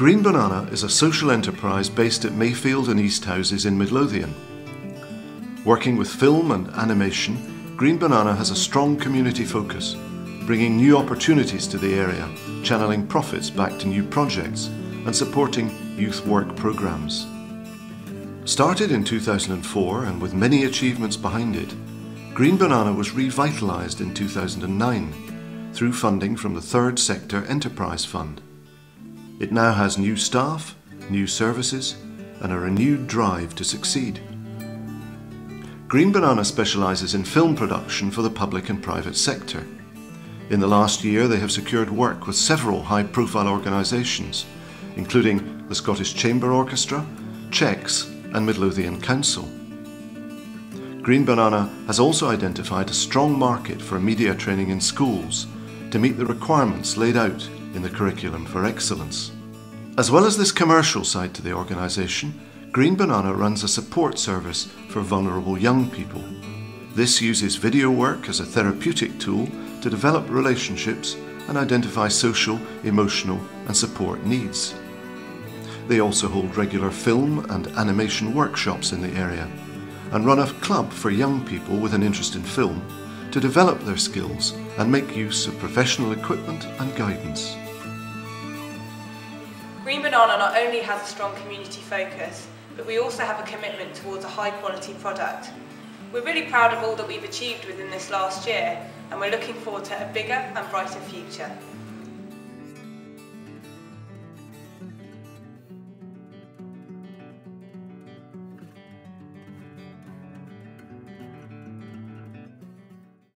Green Banana is a social enterprise based at Mayfield and Easthouses in Midlothian. Working with film and animation, Green Banana has a strong community focus, bringing new opportunities to the area, channeling profits back to new projects, and supporting youth work programmes. Started in 2004 and with many achievements behind it, Green Banana was revitalised in 2009 through funding from the Third Sector Enterprise Fund. It now has new staff, new services, and a renewed drive to succeed. Green Banana specialises in film production for the public and private sector. In the last year, they have secured work with several high profile organisations, including the Scottish Chamber Orchestra, CHEX, and Midlothian Council. Green Banana has also identified a strong market for media training in schools to meet the requirements laid out in the Curriculum for Excellence. As well as this commercial side to the organisation, Green Banana runs a support service for vulnerable young people. This uses video work as a therapeutic tool to develop relationships and identify social, emotional, and support needs. They also hold regular film and animation workshops in the area and run a club for young people with an interest in film to develop their skills and make use of professional equipment and guidance. Green Banana not only has a strong community focus, but we also have a commitment towards a high quality product. We're really proud of all that we've achieved within this last year, and we're looking forward to a bigger and brighter future.